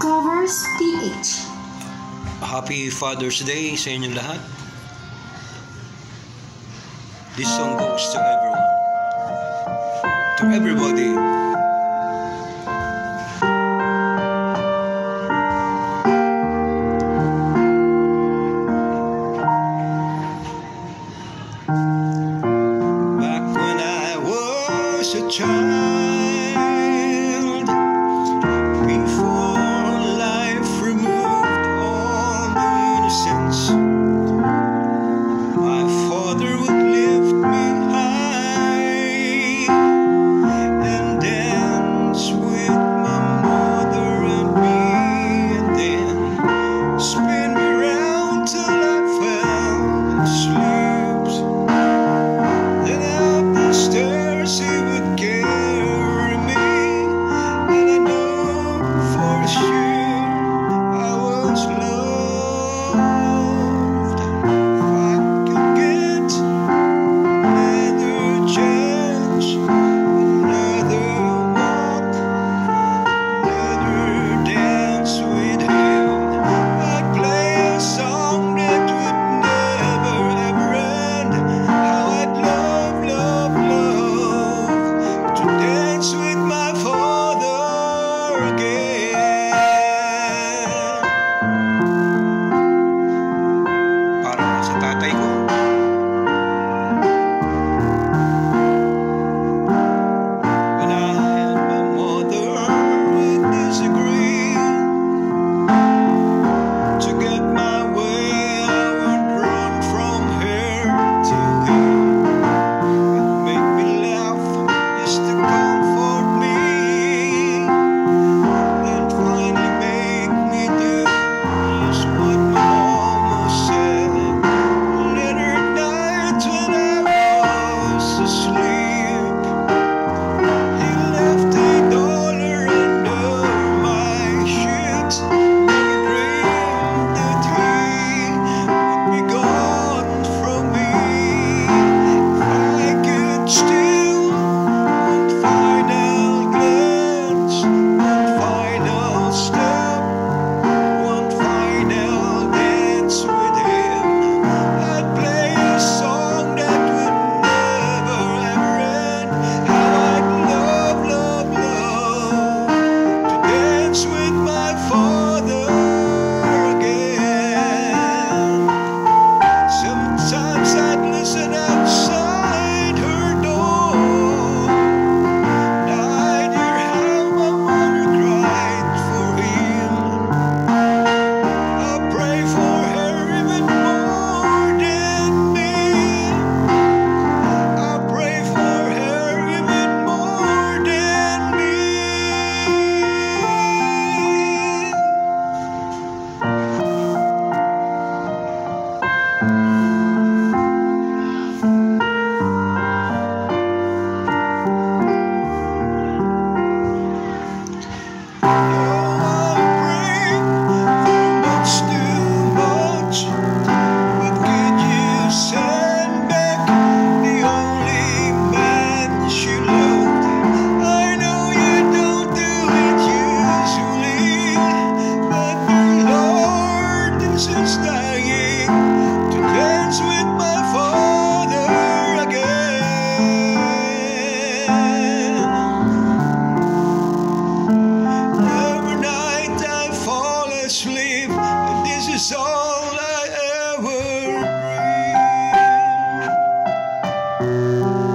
Covers PH Happy Father's Day sa inyong lahat. This song goes to everyone. To everybody. Back when I was a child Música